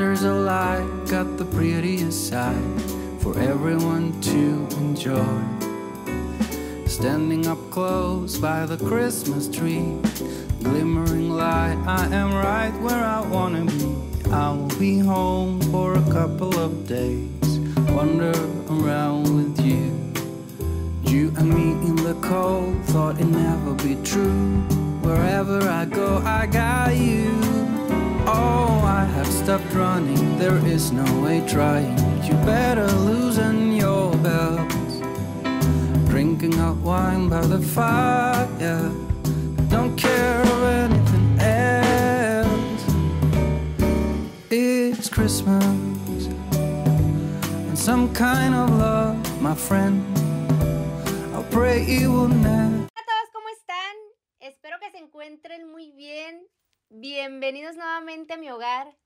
Wonders of life got the prettiest side for everyone to enjoy. Standing up close by the Christmas tree, glimmering light, I am right where I wanna be. I will be home for a couple of days, wander around with you. You and me in the cold, thought it never be true. Wherever I go, I got you. Oh, I have stopped running, there is no way trying. You better loosen your belts. Drinking hot wine by the fire. Bienvenidos nuevamente a mi hogar.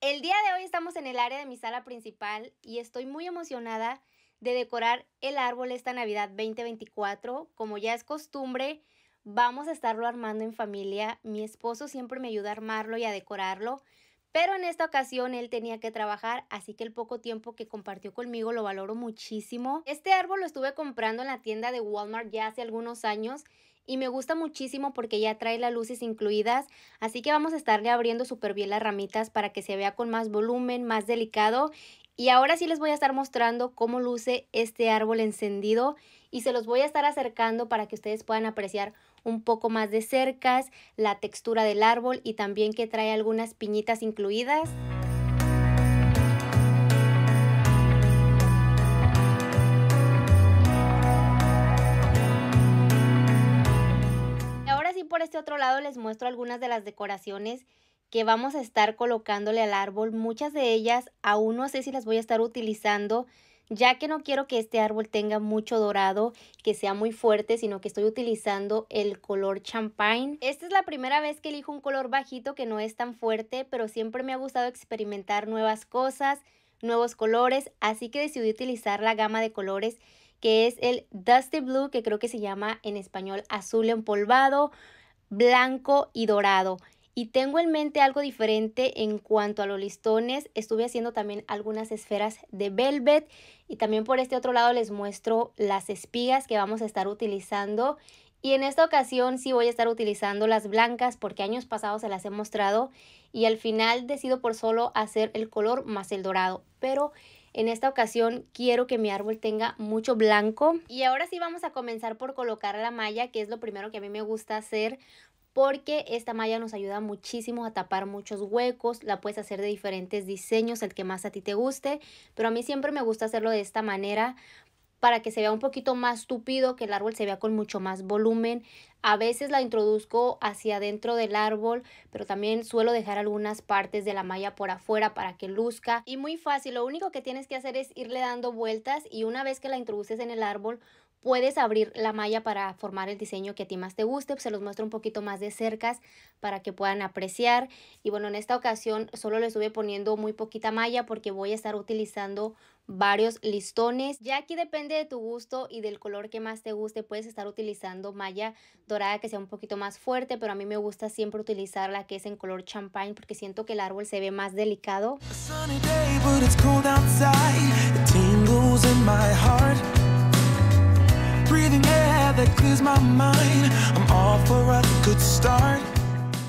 El día de hoy estamos en el área de mi sala principal y estoy muy emocionada de decorar el árbol esta Navidad 2024. Como ya es costumbre, vamos a estarlo armando en familia. Mi esposo siempre me ayuda a armarlo y a decorarlo, pero en esta ocasión él tenía que trabajar, así que el poco tiempo que compartió conmigo lo valoro muchísimo. Este árbol lo estuve comprando en la tienda de Walmart ya hace algunos años y me gusta muchísimo porque ya trae las luces incluidas, así que vamos a estarle abriendo súper bien las ramitas para que se vea con más volumen, más delicado. Y ahora sí les voy a estar mostrando cómo luce este árbol encendido y se los voy a estar acercando para que ustedes puedan apreciar un poco más de cercas, la textura del árbol y también que trae algunas piñitas incluidas. Este otro lado les muestro algunas de las decoraciones que vamos a estar colocándole al árbol. Muchas de ellas aún no sé si las voy a estar utilizando ya que no quiero que este árbol tenga mucho dorado, que sea muy fuerte, sino que estoy utilizando el color champagne. Esta es la primera vez que elijo un color bajito que no es tan fuerte, pero siempre me ha gustado experimentar nuevas cosas, nuevos colores, así que decidí utilizar la gama de colores que es el Dusty Blue, que creo que se llama en español azul empolvado, blanco y dorado. Y tengo en mente algo diferente en cuanto a los listones. Estuve haciendo también algunas esferas de velvet. Y también por este otro lado les muestro las espigas que vamos a estar utilizando. Y en esta ocasión sí voy a estar utilizando las blancas porque años pasados se las he mostrado. Y al final decido por solo hacer el color más el dorado. Pero en esta ocasión quiero que mi árbol tenga mucho blanco. Y ahora sí vamos a comenzar por colocar la malla, que es lo primero que a mí me gusta hacer porque esta malla nos ayuda muchísimo a tapar muchos huecos, la puedes hacer de diferentes diseños, el que más a ti te guste, pero a mí siempre me gusta hacerlo de esta manera para que se vea un poquito más tupido, que el árbol se vea con mucho más volumen. A veces la introduzco hacia adentro del árbol, pero también suelo dejar algunas partes de la malla por afuera para que luzca. Y muy fácil, lo único que tienes que hacer es irle dando vueltas y una vez que la introduces en el árbol, Puedes abrir la malla para formar el diseño que a ti más te guste, se los muestro un poquito más de cercas para que puedan apreciar. Y bueno, en esta ocasión solo le estuve poniendo muy poquita malla porque voy a estar utilizando varios listones. Ya aquí depende de tu gusto y del color que más te guste. Puedes estar utilizando malla dorada que sea un poquito más fuerte, pero a mí me gusta siempre utilizar la que es en color champagne porque siento que el árbol se ve más delicado.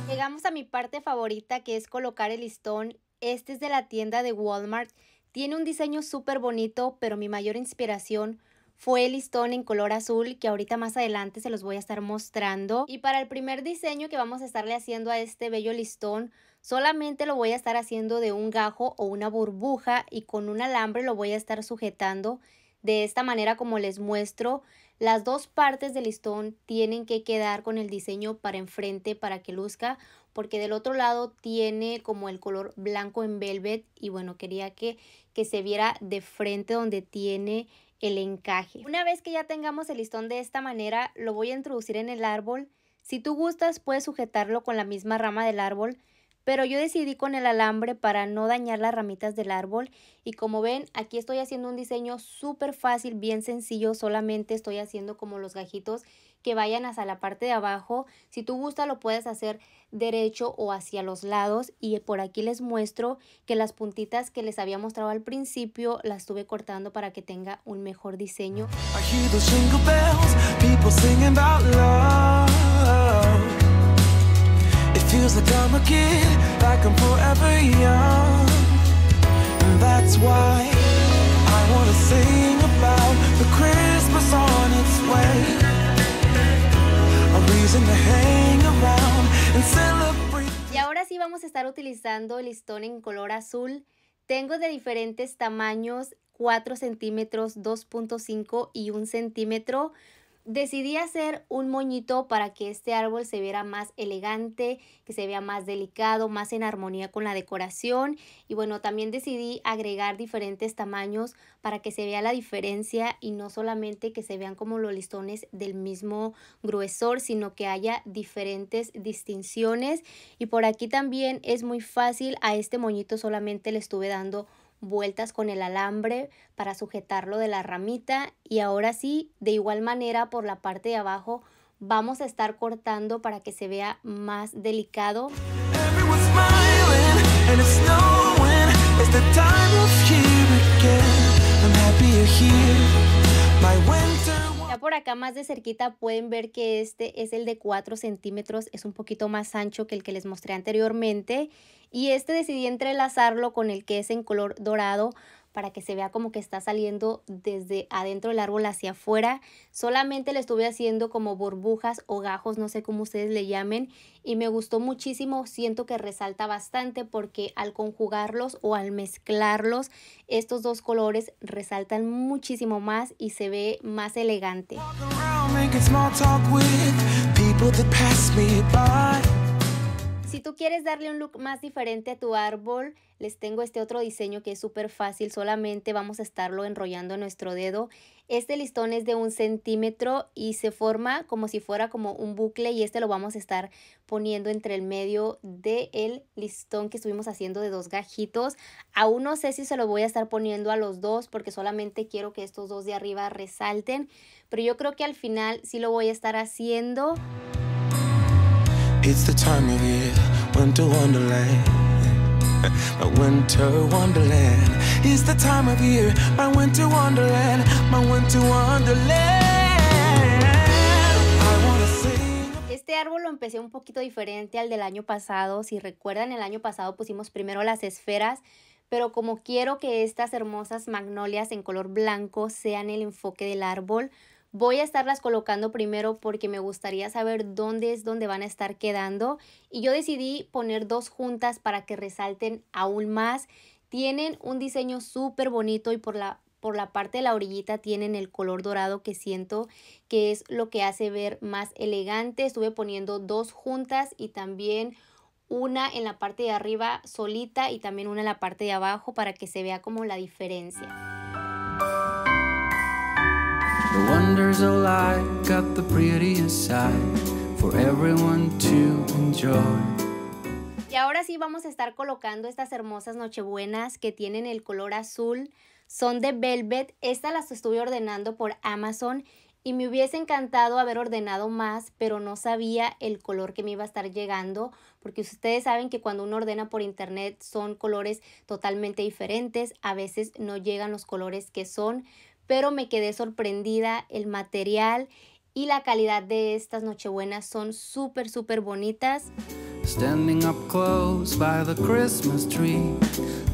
Llegamos a mi parte favorita que es colocar el listón. Este es de la tienda de Walmart. Tiene un diseño súper bonito, pero mi mayor inspiración fue el listón en color azul que ahorita más adelante se los voy a estar mostrando. Y para el primer diseño que vamos a estarle haciendo a este bello listón, solamente lo voy a estar haciendo de un gajo o una burbuja y con un alambre lo voy a estar sujetando de esta manera como les muestro. Las dos partes del listón tienen que quedar con el diseño para enfrente para que luzca porque del otro lado tiene como el color blanco en velvet y bueno quería que, que se viera de frente donde tiene el encaje. Una vez que ya tengamos el listón de esta manera lo voy a introducir en el árbol. Si tú gustas puedes sujetarlo con la misma rama del árbol pero yo decidí con el alambre para no dañar las ramitas del árbol y como ven aquí estoy haciendo un diseño súper fácil, bien sencillo, solamente estoy haciendo como los gajitos que vayan hacia la parte de abajo. Si tú gusta lo puedes hacer derecho o hacia los lados y por aquí les muestro que las puntitas que les había mostrado al principio las estuve cortando para que tenga un mejor diseño. I wanna sing about the Christmas on its way. Y ahora sí vamos a estar utilizando el listón en color azul. Tengo de diferentes tamaños, 4 centímetros, 2.5 y 1 centímetro. Decidí hacer un moñito para que este árbol se viera más elegante, que se vea más delicado, más en armonía con la decoración. Y bueno, también decidí agregar diferentes tamaños para que se vea la diferencia y no solamente que se vean como los listones del mismo gruesor, sino que haya diferentes distinciones. Y por aquí también es muy fácil, a este moñito solamente le estuve dando vueltas con el alambre para sujetarlo de la ramita y ahora sí, de igual manera por la parte de abajo vamos a estar cortando para que se vea más delicado. Por acá más de cerquita pueden ver que este es el de 4 centímetros, es un poquito más ancho que el que les mostré anteriormente. Y este decidí entrelazarlo con el que es en color dorado para que se vea como que está saliendo desde adentro del árbol hacia afuera. Solamente le estuve haciendo como burbujas o gajos, no sé cómo ustedes le llamen. Y me gustó muchísimo, siento que resalta bastante porque al conjugarlos o al mezclarlos, estos dos colores resaltan muchísimo más y se ve más elegante. Si tú quieres darle un look más diferente a tu árbol, les tengo este otro diseño que es súper fácil, solamente vamos a estarlo enrollando en nuestro dedo. Este listón es de un centímetro y se forma como si fuera como un bucle y este lo vamos a estar poniendo entre el medio del listón que estuvimos haciendo de dos gajitos. Aún no sé si se lo voy a estar poniendo a los dos porque solamente quiero que estos dos de arriba resalten, pero yo creo que al final sí lo voy a estar haciendo. Este árbol lo empecé un poquito diferente al del año pasado. Si recuerdan, el año pasado pusimos primero las esferas, pero como quiero que estas hermosas magnolias en color blanco sean el enfoque del árbol, Voy a estarlas colocando primero porque me gustaría saber dónde es donde van a estar quedando. Y yo decidí poner dos juntas para que resalten aún más. Tienen un diseño súper bonito y por la, por la parte de la orillita tienen el color dorado que siento que es lo que hace ver más elegante. Estuve poniendo dos juntas y también una en la parte de arriba solita y también una en la parte de abajo para que se vea como la diferencia. The wonders of got the for everyone to enjoy. Y ahora sí vamos a estar colocando estas hermosas nochebuenas que tienen el color azul. Son de velvet. Estas las estuve ordenando por Amazon y me hubiese encantado haber ordenado más, pero no sabía el color que me iba a estar llegando, porque ustedes saben que cuando uno ordena por internet son colores totalmente diferentes, a veces no llegan los colores que son, pero me quedé sorprendida. El material y la calidad de estas nochebuenas son súper, súper bonitas. Standing up close by the Christmas tree,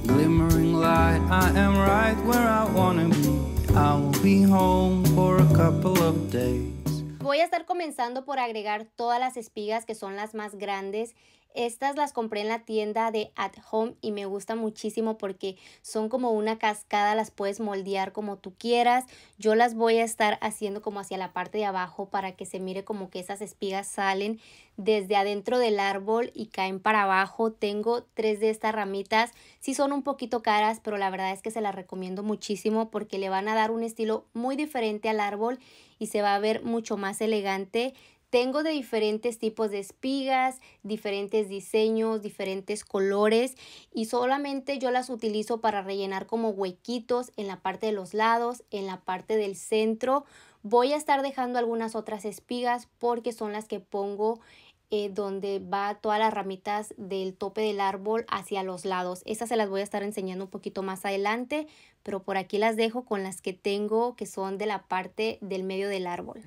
glimmering light, I am right where I wanna be. I will be home for a couple of days. Voy a estar comenzando por agregar todas las espigas que son las más grandes estas las compré en la tienda de At Home y me gusta muchísimo porque son como una cascada, las puedes moldear como tú quieras. Yo las voy a estar haciendo como hacia la parte de abajo para que se mire como que esas espigas salen desde adentro del árbol y caen para abajo. Tengo tres de estas ramitas. Sí son un poquito caras, pero la verdad es que se las recomiendo muchísimo porque le van a dar un estilo muy diferente al árbol y se va a ver mucho más elegante. Tengo de diferentes tipos de espigas, diferentes diseños, diferentes colores y solamente yo las utilizo para rellenar como huequitos en la parte de los lados, en la parte del centro. Voy a estar dejando algunas otras espigas porque son las que pongo eh, donde va todas las ramitas del tope del árbol hacia los lados. Esas se las voy a estar enseñando un poquito más adelante, pero por aquí las dejo con las que tengo que son de la parte del medio del árbol.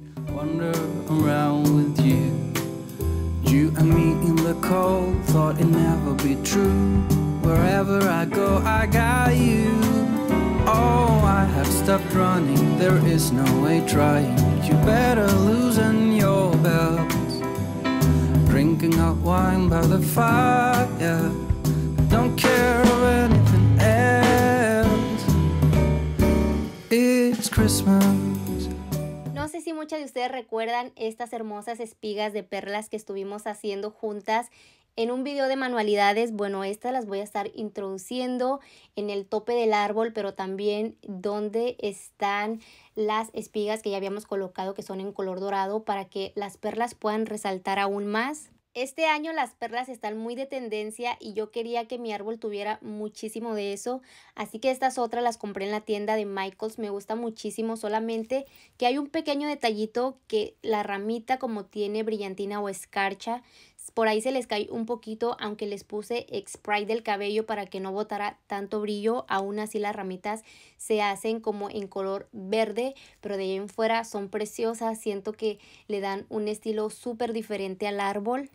Wherever I go, I got you. Oh, I have stopped running, there is no way trying. You better loosen your belts. Drinking hot wine by the fire. Don't care No sé si muchas de ustedes recuerdan estas hermosas espigas de perlas que estuvimos haciendo juntas en un video de manualidades. Bueno, estas las voy a estar introduciendo en el tope del árbol, pero también donde están las espigas que ya habíamos colocado que son en color dorado para que las perlas puedan resaltar aún más. Este año las perlas están muy de tendencia y yo quería que mi árbol tuviera muchísimo de eso, así que estas otras las compré en la tienda de Michaels, me gusta muchísimo, solamente que hay un pequeño detallito que la ramita como tiene brillantina o escarcha, por ahí se les cae un poquito, aunque les puse spray del cabello para que no botara tanto brillo. Aún así las ramitas se hacen como en color verde, pero de ahí en fuera son preciosas. Siento que le dan un estilo súper diferente al árbol.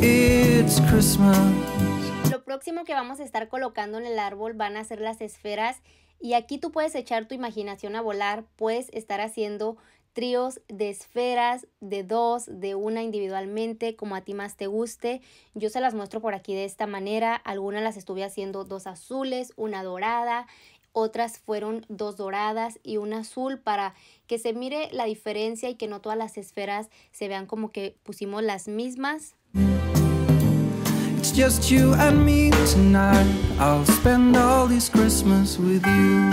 It's Christmas próximo que vamos a estar colocando en el árbol van a ser las esferas y aquí tú puedes echar tu imaginación a volar, puedes estar haciendo tríos de esferas, de dos, de una individualmente, como a ti más te guste. Yo se las muestro por aquí de esta manera. Algunas las estuve haciendo dos azules, una dorada, otras fueron dos doradas y una azul para que se mire la diferencia y que no todas las esferas se vean como que pusimos las mismas. It's just you and me tonight. I'll spend all this Christmas with you.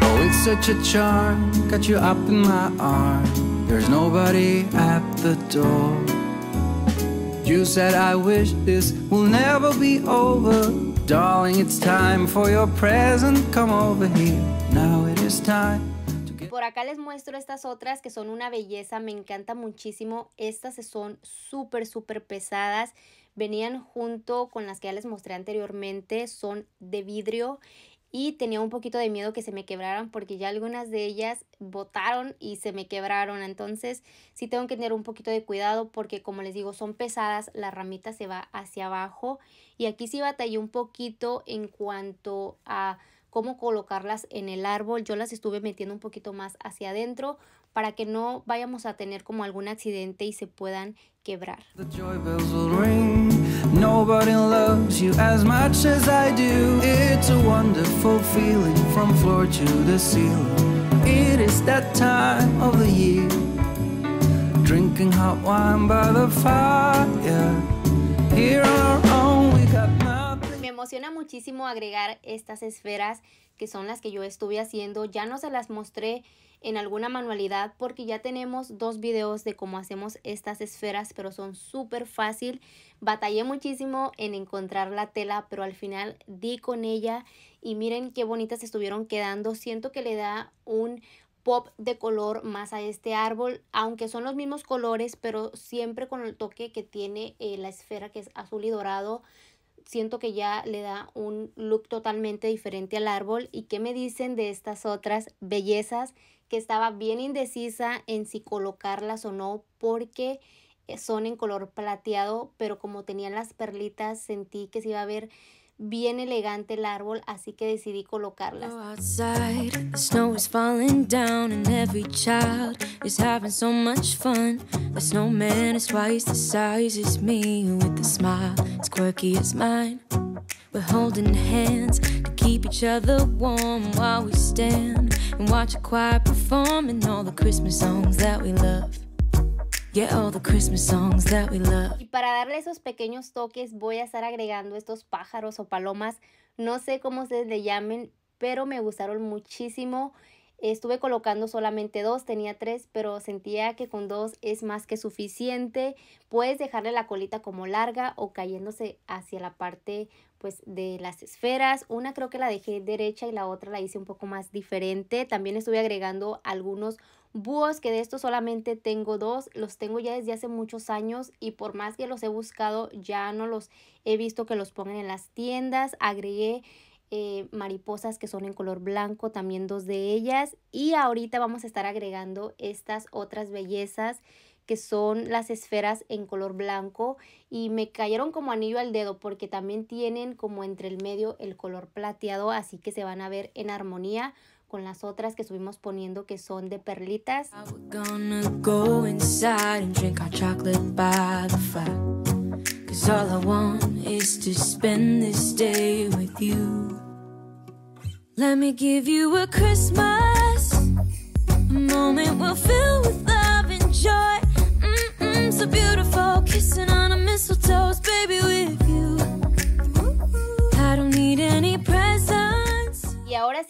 Oh, it's such a charm. Got you up in my arm. There's nobody at the door. You said, I wish this will never be over. Darling, it's time for your present. Come over here. Now it is time. Por acá les muestro estas otras que son una belleza, me encanta muchísimo. Estas son súper, súper pesadas. Venían junto con las que ya les mostré anteriormente, son de vidrio y tenía un poquito de miedo que se me quebraran porque ya algunas de ellas botaron y se me quebraron. Entonces sí tengo que tener un poquito de cuidado porque como les digo son pesadas, la ramita se va hacia abajo y aquí sí batallé un poquito en cuanto a cómo colocarlas en el árbol. Yo las estuve metiendo un poquito más hacia adentro para que no vayamos a tener como algún accidente y se puedan quebrar. Drinking hot wine by the fire. Here on our emociona muchísimo agregar estas esferas que son las que yo estuve haciendo. Ya no se las mostré en alguna manualidad porque ya tenemos dos videos de cómo hacemos estas esferas, pero son súper fácil. Batallé muchísimo en encontrar la tela, pero al final di con ella y miren qué bonitas estuvieron quedando. Siento que le da un pop de color más a este árbol, aunque son los mismos colores, pero siempre con el toque que tiene eh, la esfera que es azul y dorado siento que ya le da un look totalmente diferente al árbol. ¿Y qué me dicen de estas otras bellezas? Que estaba bien indecisa en si colocarlas o no porque son en color plateado, pero como tenían las perlitas sentí que se iba a ver bien elegante el árbol, así que decidí colocarlas. Outside, the snow is falling down and every child is having so much fun. The snowman is twice the size as me with a smile as quirky as mine. We're holding hands to keep each other warm while we stand and watch a choir performing all the Christmas songs that we love. Y para darle esos pequeños toques voy a estar agregando estos pájaros o palomas. No sé cómo ustedes le llamen, pero me gustaron muchísimo. Estuve colocando solamente dos, tenía tres, pero sentía que con dos es más que suficiente. Puedes dejarle la colita como larga o cayéndose hacia la parte pues de las esferas. Una creo que la dejé derecha y la otra la hice un poco más diferente. También estuve agregando algunos búhos que de estos solamente tengo dos. Los tengo ya desde hace muchos años y por más que los he buscado ya no los he visto que los pongan en las tiendas. Agregué eh, mariposas que son en color blanco, también dos de ellas. Y ahorita vamos a estar agregando estas otras bellezas que son las esferas en color blanco y me cayeron como anillo al dedo porque también tienen como entre el medio el color plateado así que se van a ver en armonía con las otras que estuvimos poniendo que son de perlitas. Let me give you a Christmas a moment we'll fill with love and joy. Mm -mm, so beautiful, kissing on a mistletoe, baby, with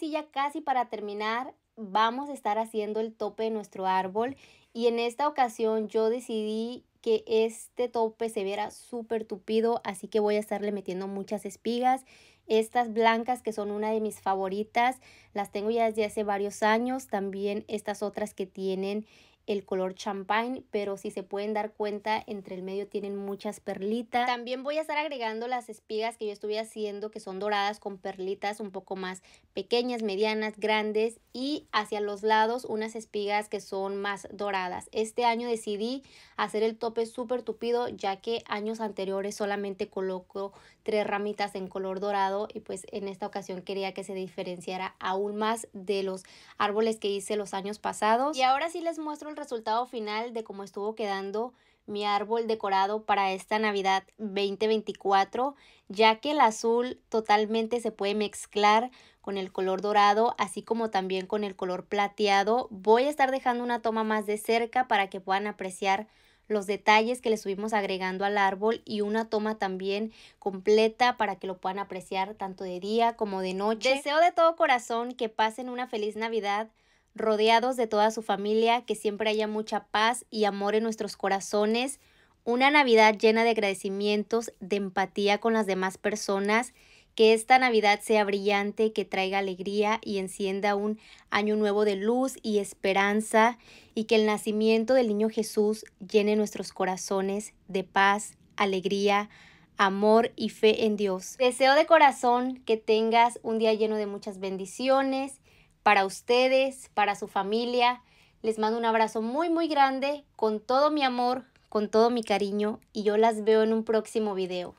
ya casi para terminar, vamos a estar haciendo el tope de nuestro árbol. Y en esta ocasión yo decidí que este tope se viera súper tupido, así que voy a estarle metiendo muchas espigas estas blancas que son una de mis favoritas, las tengo ya desde hace varios años. También estas otras que tienen el color champagne, pero si se pueden dar cuenta, entre el medio tienen muchas perlitas. También voy a estar agregando las espigas que yo estuve haciendo, que son doradas con perlitas un poco más pequeñas, medianas, grandes y hacia los lados unas espigas que son más doradas. Este año decidí hacer el tope súper tupido, ya que años anteriores solamente coloco tres ramitas en color dorado y pues en esta ocasión quería que se diferenciara aún más de los árboles que hice los años pasados. Y ahora sí les muestro el resultado final de cómo estuvo quedando mi árbol decorado para esta Navidad 2024, ya que el azul totalmente se puede mezclar con el color dorado, así como también con el color plateado. Voy a estar dejando una toma más de cerca para que puedan apreciar los detalles que le estuvimos agregando al árbol y una toma también completa para que lo puedan apreciar tanto de día como de noche. Deseo de todo corazón que pasen una feliz Navidad rodeados de toda su familia, que siempre haya mucha paz y amor en nuestros corazones, una Navidad llena de agradecimientos, de empatía con las demás personas, que esta Navidad sea brillante, que traiga alegría y encienda un año nuevo de luz y esperanza, y que el nacimiento del niño Jesús llene nuestros corazones de paz, alegría, amor y fe en Dios. Deseo de corazón que tengas un día lleno de muchas bendiciones para ustedes, para su familia. Les mando un abrazo muy muy grande, con todo mi amor, con todo mi cariño y yo las veo en un próximo video.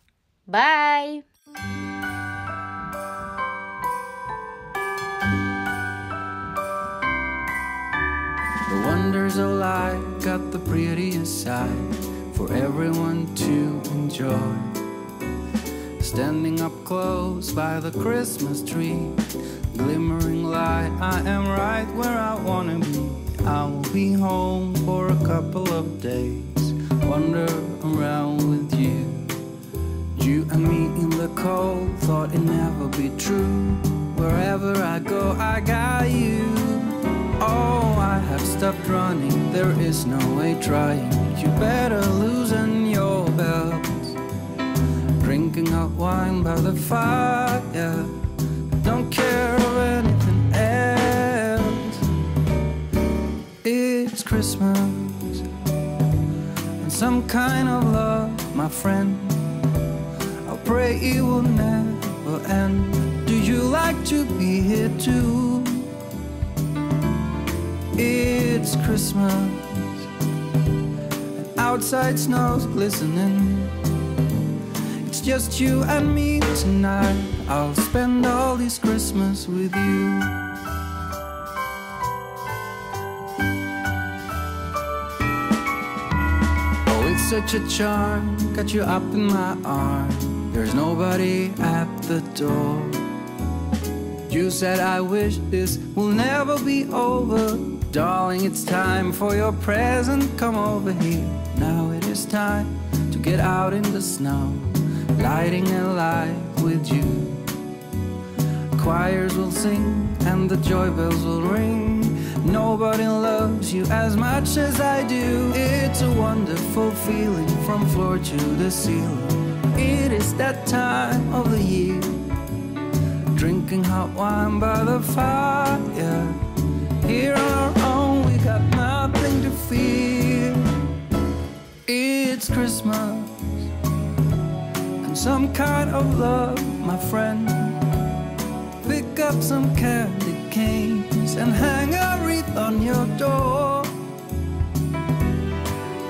Bye. Wonders of got the for everyone to enjoy. Standing up close by the Christmas tree glimmering light. I am right where I wanna be. I will be home for a couple of days. Wander around with you. You and me in the cold, thought it never be true. Wherever I go, I got you. Oh, I have stopped running, there is no way trying. You better loosen your belt. Drinking hot wine by the fire, don't care of anything else. It's Christmas and some kind of love, my friend. I pray it will never end. Do you like to be here too? It's Christmas and outside snow's glistening. It's just you and me tonight. I'll spend all this Christmas with you. Oh, it's such a charm, got you up in my arm. There's nobody at the door. You said, I wish this will never be over. Darling, it's time for your present. Come over here. Now it is time to get out in the snow, lighting a light. Choirs will sing and the joy bells will ring. Nobody loves you as much as I do. It's a wonderful feeling from floor to the ceiling. It is that time of the year Drinking hot wine by the fire. Here on our own, we got nothing to fear. It's Christmas and some kind of love, my friend. Up some candy canes and hang a wreath on your door.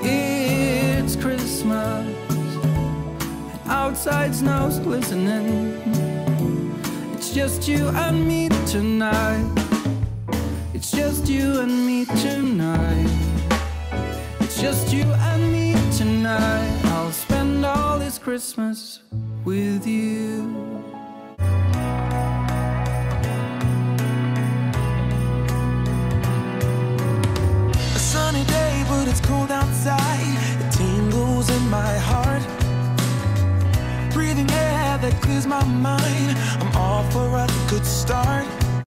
It's Christmas and outside snow's glistening It's just you and me tonight. It's just you and me tonight. It's just you and me tonight. I'll spend all this Christmas with you. But it's cold outside. It tingles in my heart. Breathing air that clears my mind. I'm all for a good start.